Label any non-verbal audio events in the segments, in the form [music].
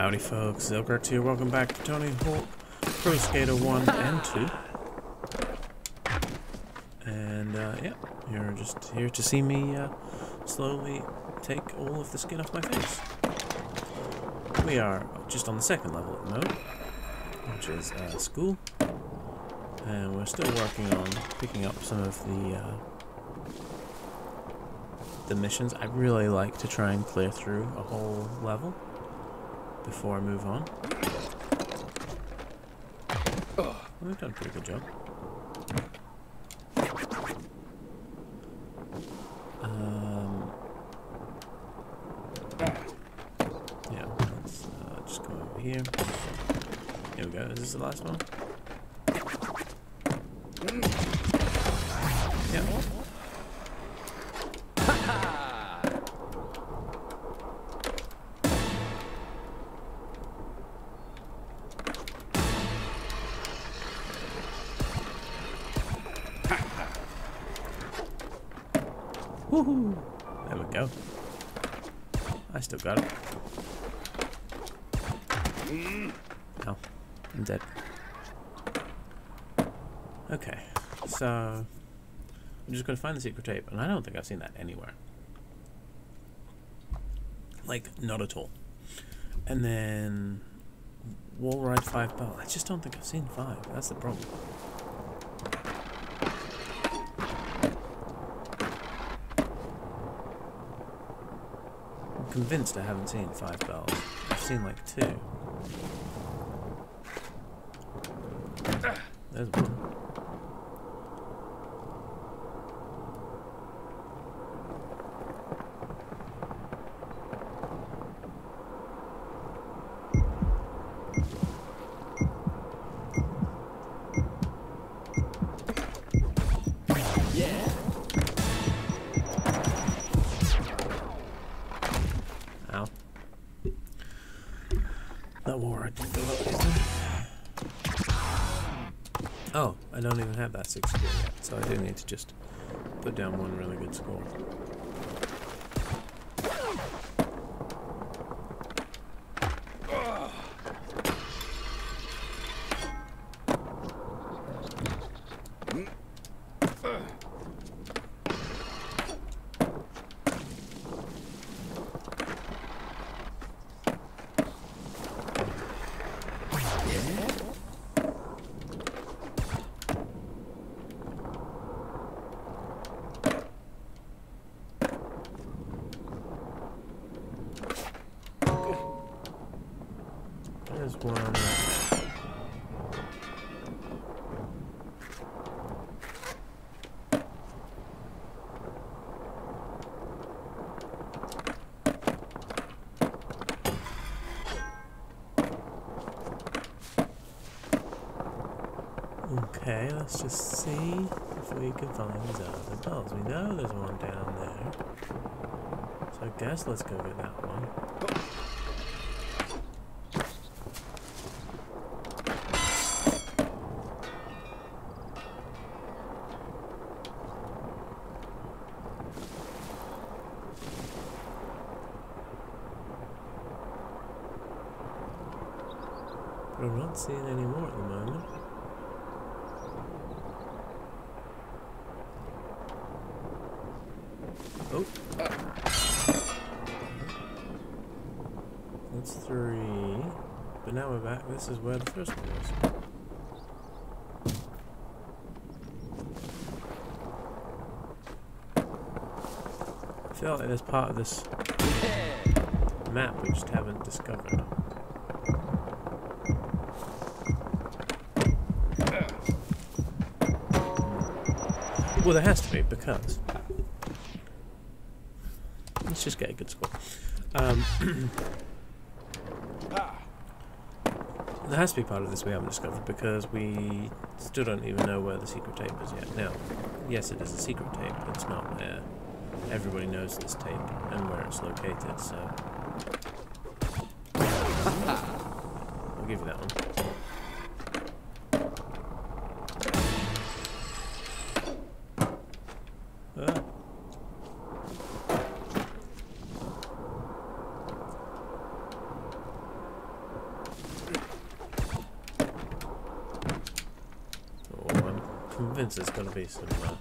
Howdy folks, Zelgrax here, welcome back to Tony Hawk Pro Skater 1 and 2. And uh, yeah, you're just here to see me uh, slowly take all of the skin off my face. We are just on the second level at the moment, which is uh, school. And we're still working on picking up some of the uh, the missions. I really like to try and clear through a whole level before I move on. Oh, we've done a pretty good job. Um, yeah, let's uh, just go over here. Here we go. Is this the last one? Woohoo! There we go. I still got it. Oh, I'm dead. Okay, so I'm just gonna find the secret tape, and I don't think I've seen that anywhere. Like, not at all. And then wall ride five bell. I just don't think I've seen five. That's the problem. Convinced I haven't seen five bells. I've seen like two. There's one. I don't even have that sick score yet, so I do need to just put down one really good score. There's one. Okay, let's just see if we can find these other bells. We know there's one down there. So I guess let's go get that one. But I'm not seeing any more at the moment. Oh. That's three. But now we're back. This is where the first one was. I feel like there's part of this map we just haven't discovered. Well, there has to be, because... Let's just get a good score. Um, [clears throat] there has to be part of this we haven't discovered, because we still don't even know where the secret tape is yet. Now, yes, it is a secret tape, but it's not where everybody knows this tape and where it's located, so... [laughs] I'll give you that one. Ah. Oh, convinced there's going to be some uh,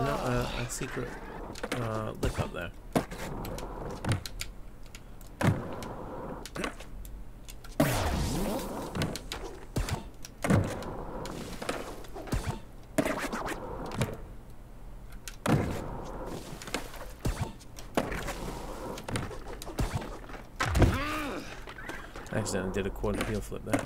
That not a, a secret uh, lip up there? I accidentally did a quad heel flip there.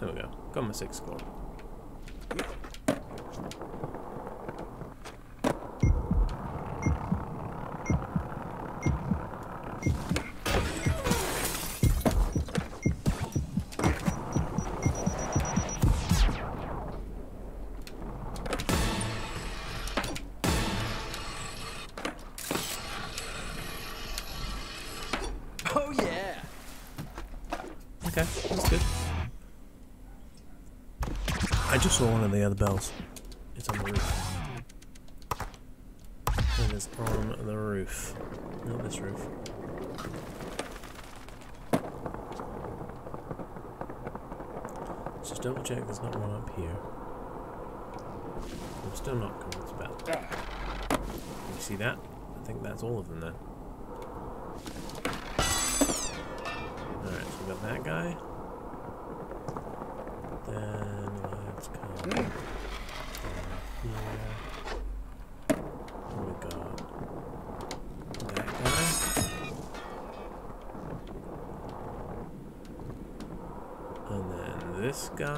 There we go. Got my sick score. Bells. It's on the roof. It is on the roof. Not this roof. Let's just double check there's not one up here. I'm still not convinced about that. You see that? I think that's all of them then. Alright, so we got that guy. Then let's come down here. We got that guy. And then this guy.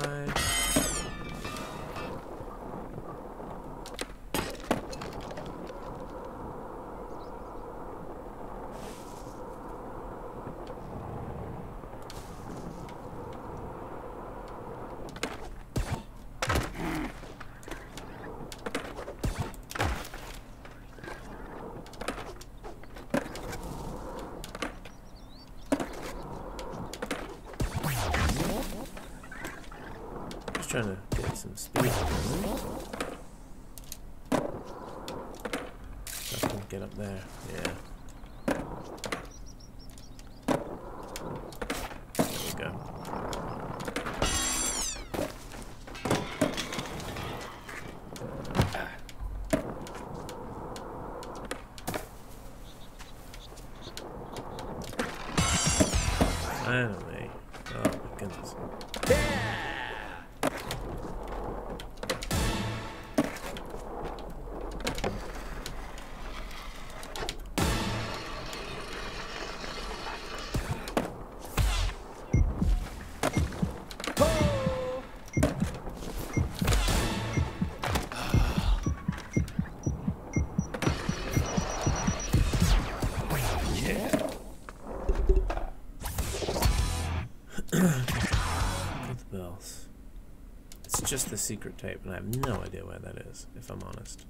Just trying to get some speed. So I can get up there. Yeah. There we go. Ah. Just the secret tape, and I have no idea where that is, if I'm honest.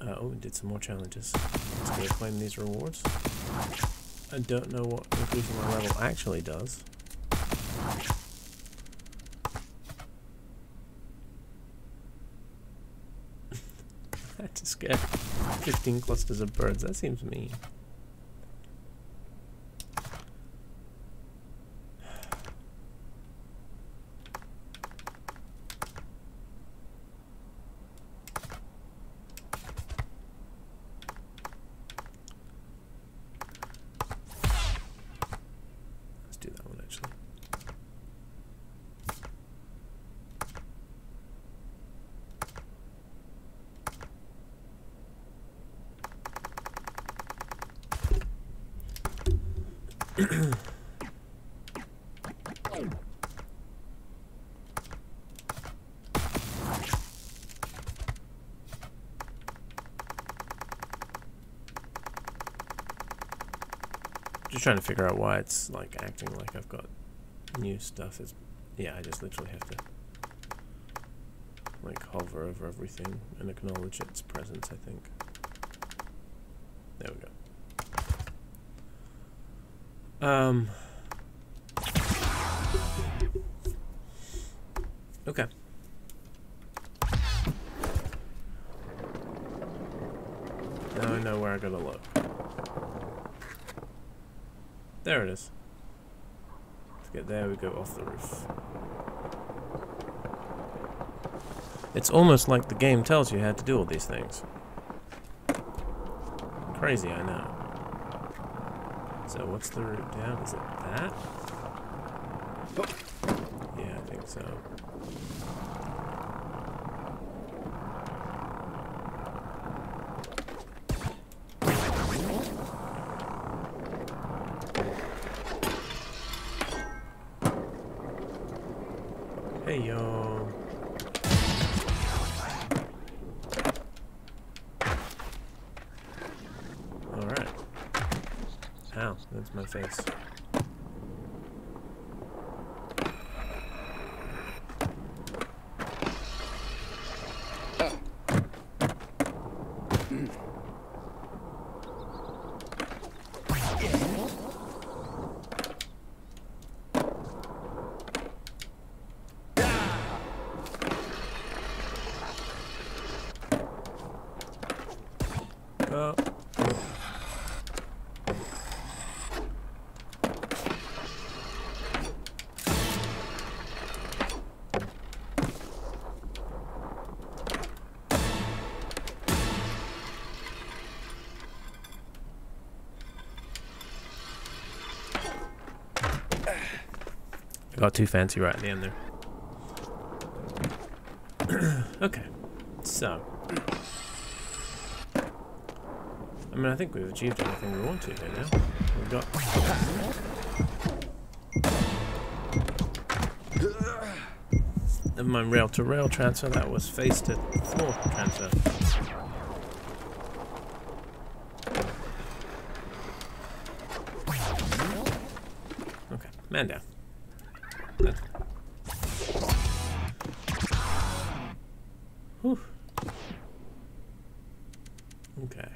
Uh, oh, we did some more challenges. Let's go claim these rewards. I don't know what increasing my level actually does. I just get 15 clusters of birds. That seems mean. Trying to figure out why it's like acting like I've got new stuff. Is yeah, I just literally have to like hover over everything and acknowledge its presence. I think. There we go. Um. There it is. Let's get there, we go off the roof. It's almost like the game tells you how to do all these things. Crazy, I know. So what's the route down? Is it that? Yeah, I think so. Ow, that's my face. Got too fancy right at the end there. [clears throat] okay, so. I mean, I think we've achieved everything we want to here now. We've got. Never mind rail to rail transfer, that was face to floor transfer. Okay, man down. That's Whew. Okay.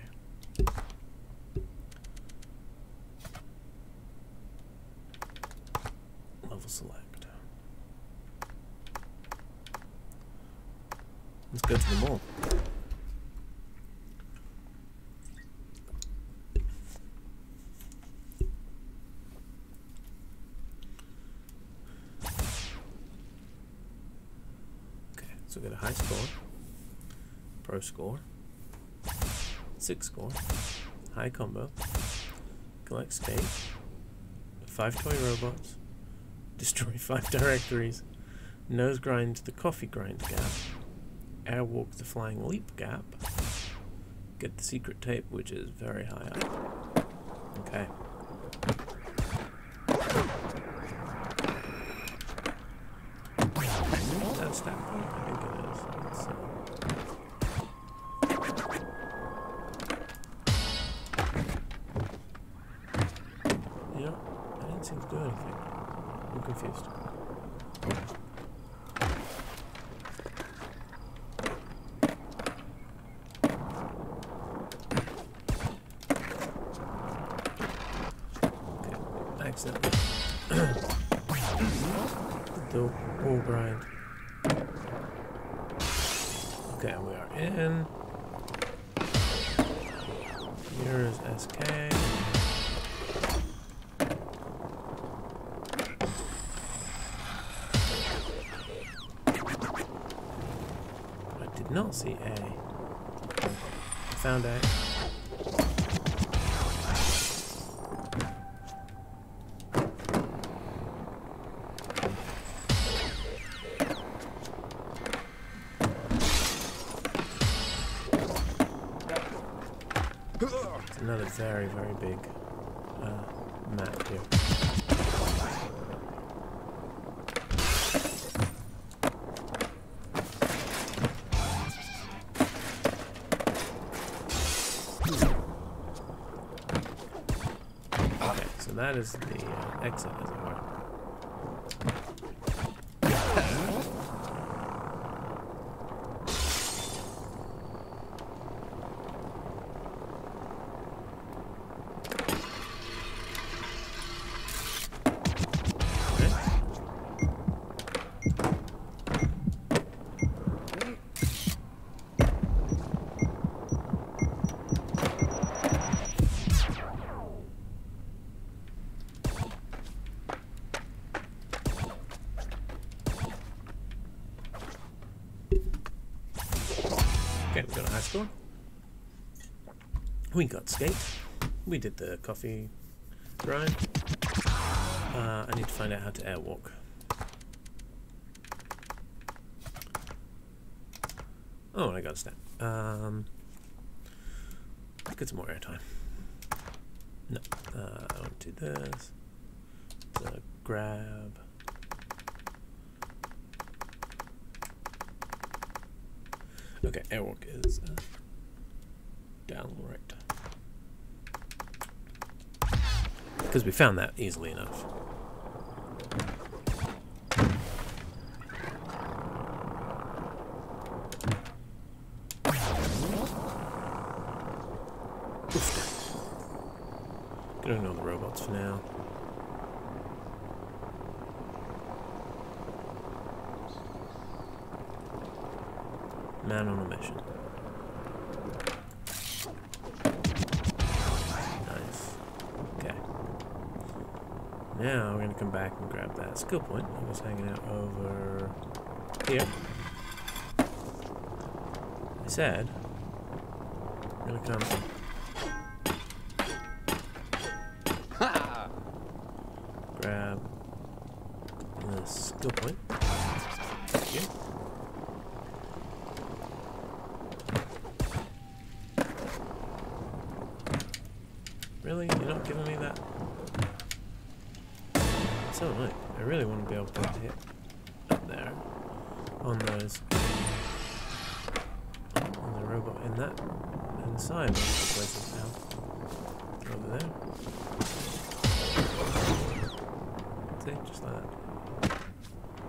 Level select. Let's go to the mall. Okay, so we got a high score, score, sick score, high combo, collect skate, five toy robots, destroy [laughs] five directories, nose grind the coffee grind gap, airwalk the flying leap gap, get the secret tape which is very high up. Okay. That's that point, I think it is. Not see A. Found A. Another very, very big that is the uh, exit, We got skate. We did the coffee grind. Uh, I need to find out how to airwalk. Oh, I got a snap. Um, get some more airtime. No, uh, I want to do this. Grab. Okay, airwalk is uh, down right. Because we found that easily enough. The robots for now. Man on a mission. Come back and grab that skill point I was hanging out over here. I said gonna come Over there. See, just like that.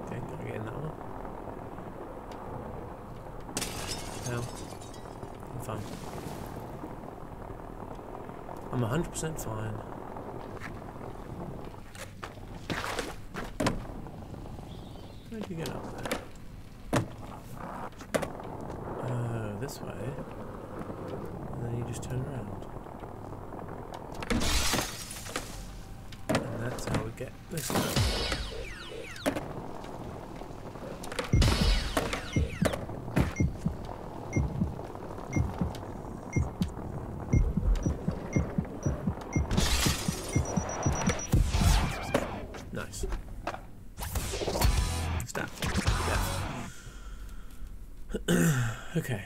Okay, can getting that one. No, I'm fine. I'm 100% fine. Where'd you get up get this. Nice. Stop. [clears throat] Okay.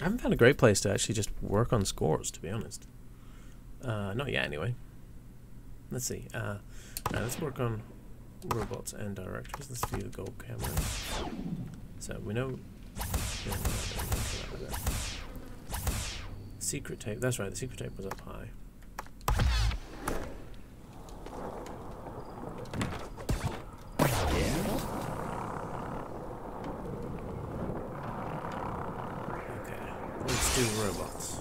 I haven't found a great place to actually just work on scores, to be honest. Uh, not yet, anyway. Let's see. Uh, right, let's work on robots and directors. Let's view the gold camera. So we know. Secret tape. That's right. The secret tape was up high. Okay, let's do robots.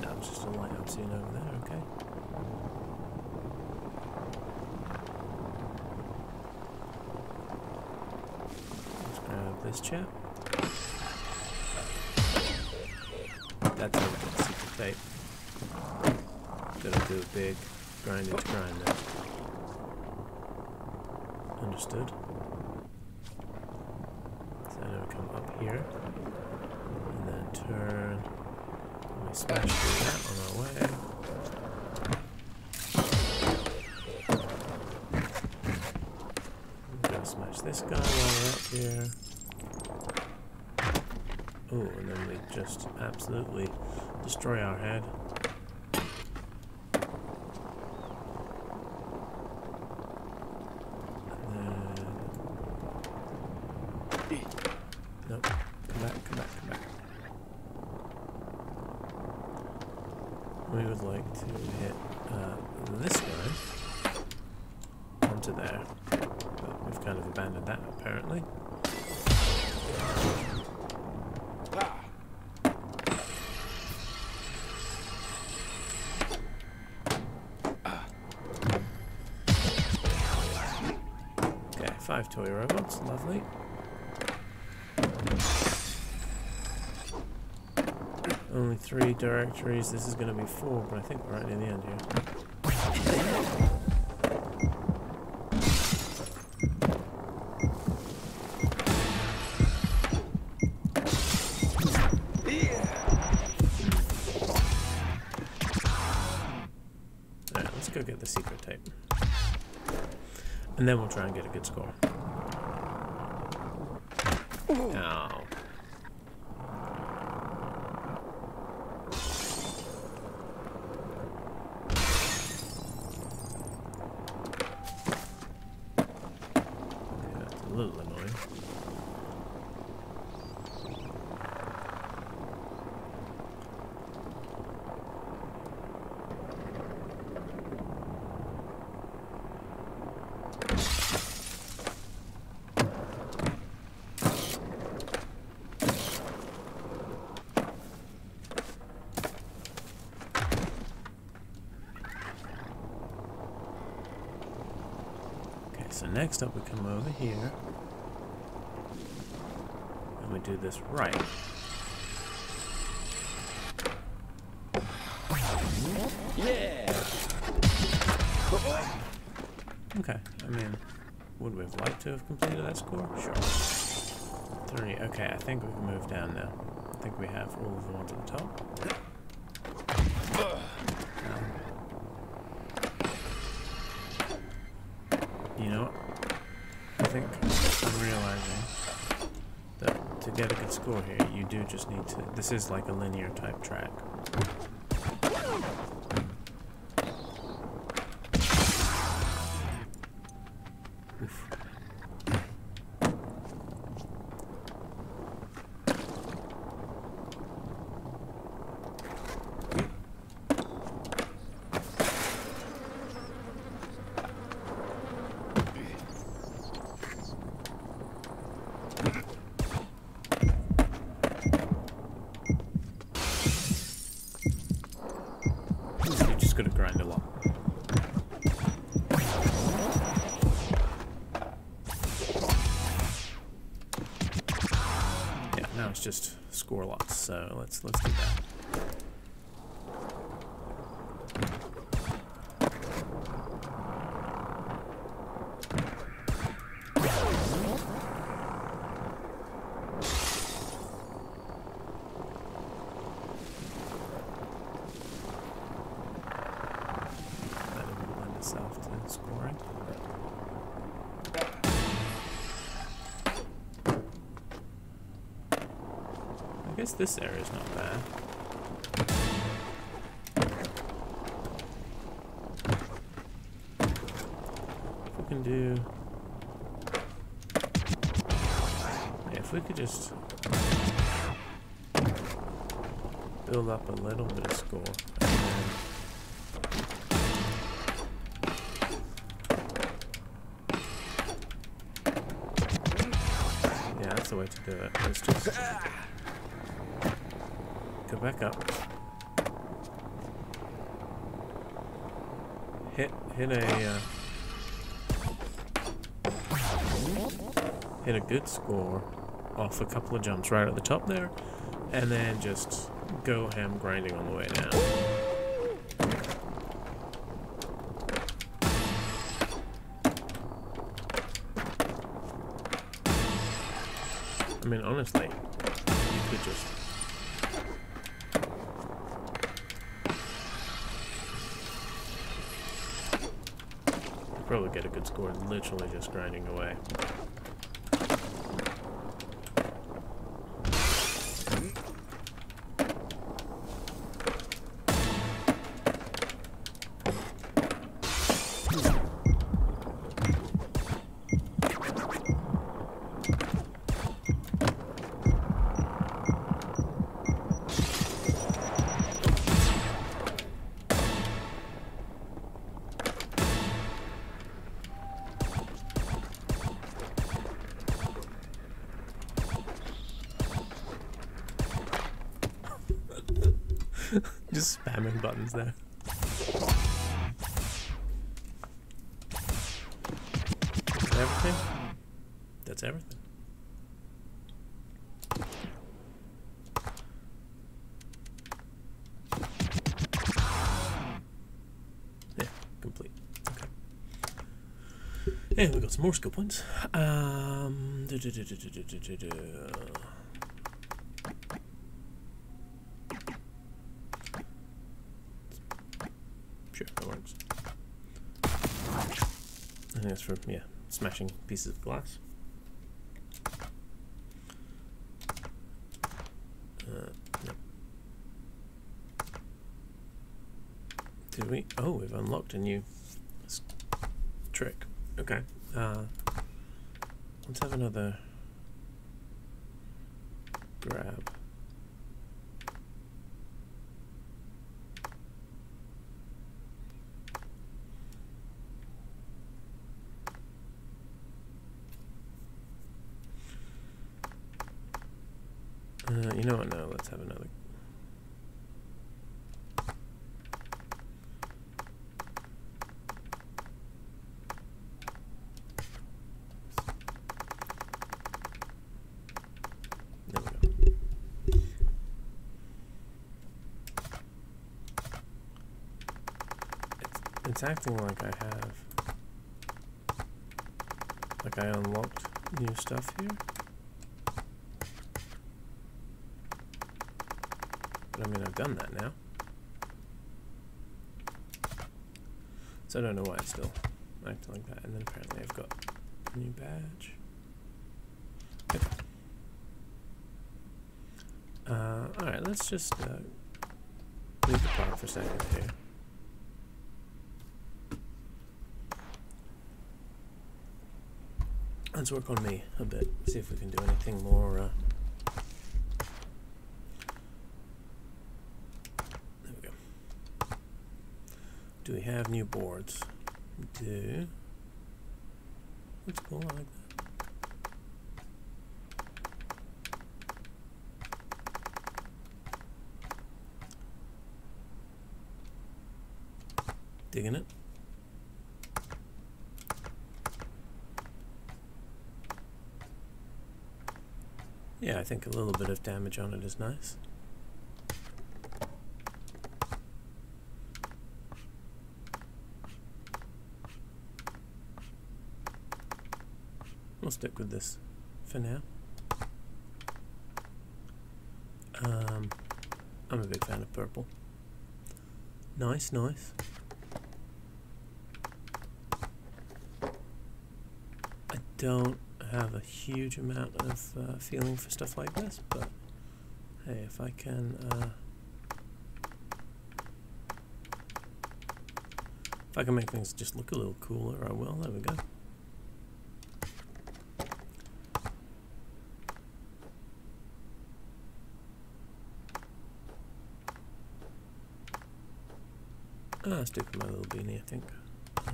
That was just a light I've seen over there, okay. Let's grab this chap. That's how we get the secret tape. Gotta do a big grind into grind there. Understood. So now we come up here. And then turn. And we smash through that on our way. We're gonna smash this guy while we're up here. Oh, and then we just absolutely destroy our head. And then Nope. Come back, come back, come back. we would like to hit uh, this guy onto there. But we've kind of abandoned that apparently. Okay, five toy robots, lovely. Only three directories. This is going to be four, but I think we're right near the end here. Let's go get the secret tape. And then we'll try and get a good score. Oh. Yeah, that's a little annoying. Okay, so next up we come over here. And we do this right. Yeah. Okay, I mean, would we have liked to have completed that score? Sure. Three, okay, I think we've moved down now. I think we have all of the ones at the top. Um, you know what? I think I'm realizing that score here, you do just need to. This is like a linear type track. Score lots. So let's let's do that. That guess this area is not bad. If we can do... Yeah, if we could just build up a little bit of score. Yeah, that's the way to do it. Go back up. Hit hit a uh, hit a good score off a couple of jumps right at the top there, and then just go ham grinding on the way down. I mean, honestly, Score literally just grinding away. Spamming buttons there. Is that everything? That's everything. Yeah, complete. Okay. And we got some more skill points. Um, du- du- du- Sure, that works. I think that's for, yeah, smashing pieces of glass. Uh, no. Did we? Oh, we've unlocked a new trick. Okay. Uh, let's have another grab. Uh, you know what? No, let's have another. It's acting like I have. Like I unlocked new stuff here. I mean, I've done that now. So I don't know why it's still acting like that. And then apparently I've got a new badge. Okay. Uh, alright, let's just uh, leave the park for a second here. Let's work on me a bit, see if we can do anything more. Uh, there we go. Do we have new boards? We do. Looks cool, I like that. Digging it. Yeah, I think a little bit of damage on it is nice. Stick with this for now. Um, I'm a big fan of purple. Nice, nice. I don't have a huge amount of uh, feeling for stuff like this, but hey, if I can, uh, if I can make things just look a little cooler, I will. There we go. Do it for my little beanie, I think. Uh,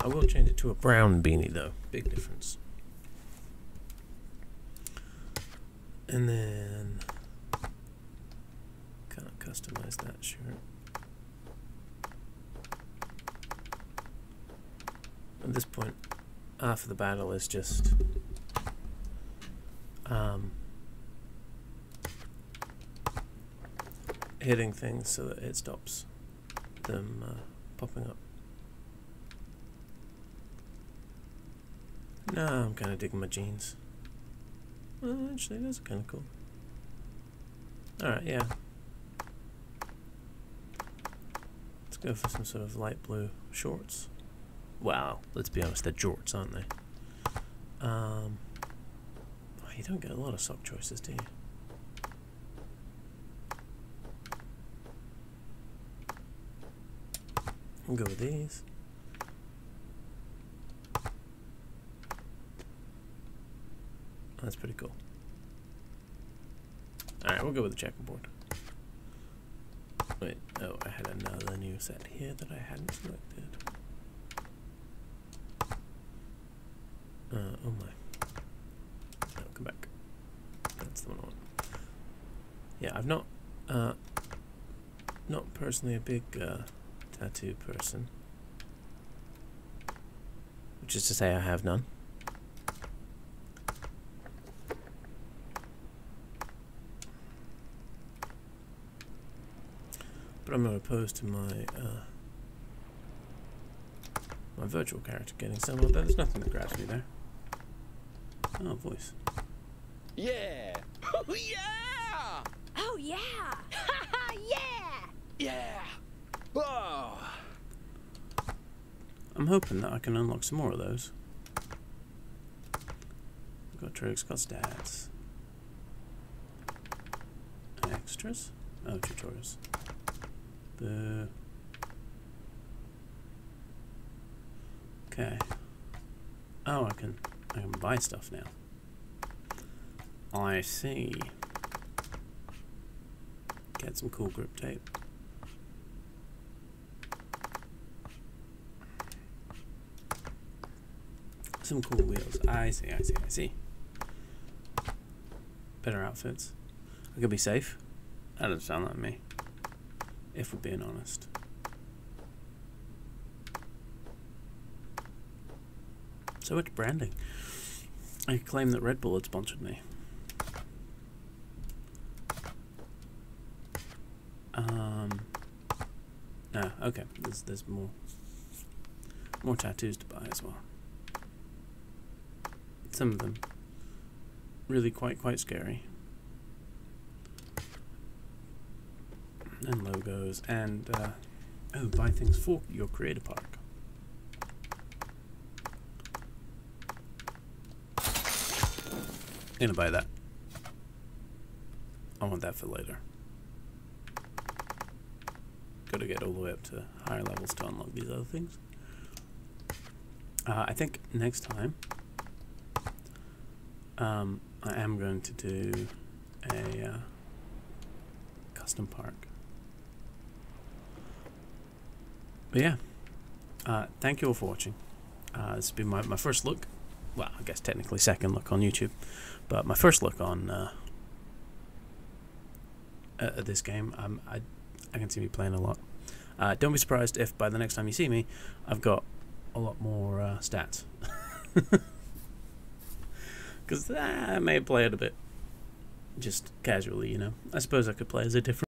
I will change it to a brown beanie though. Big difference. And then can't customize that shirt. At this point, half of the battle is just um, hitting things so that it stops them uh, popping up. No, I'm kind of digging my jeans. Well, actually, those are kind of cool. Alright, yeah. Let's go for some sort of light blue shorts. Wow, let's be honest, they're jorts, aren't they? Um, oh, you don't get a lot of sock choices, do you? We'll go with these. That's pretty cool. Alright, we'll go with the checkerboard. Wait, oh, I had another new set here that I hadn't selected. Uh, oh my. No, come back. That's the one I want. Yeah, I've not, uh, not personally a big uh, tattoo person. Which is to say, I have none. But I'm not opposed to my uh, my virtual character getting some. Although there's nothing that grabs me there. Oh, voice. Yeah. [laughs] Oh, yeah. Oh yeah! yeah! Yeah. Oh. I'm hoping that I can unlock some more of those. Got tricks, got stats. Extras? Oh, tutorials. The Okay. Oh, I can I can buy stuff now. I see. Get some cool grip tape. Some cool wheels. I see, I see, I see. Better outfits. I could be safe. That doesn't sound like me. If we're being honest. So much branding. I claim that Red Bull had sponsored me. Um. No, okay. There's there's more more tattoos to buy as well. Some of them really quite quite scary. And logos and uh, oh, buy things for your Create-A-Park. gonna buy that. I want that for later. Gotta get all the way up to higher levels to unlock these other things. Uh, I think next time um, I am going to do a uh, custom park. But yeah, uh, thank you all for watching. Uh, this has been my, my first look. Well, I guess technically second look on YouTube. But my first look on uh, at this game, um, I, I can see me playing a lot. Uh, don't be surprised if by the next time you see me, I've got a lot more uh, stats. [laughs] Because I may play it a bit just casually, you know. I suppose I could play as a different.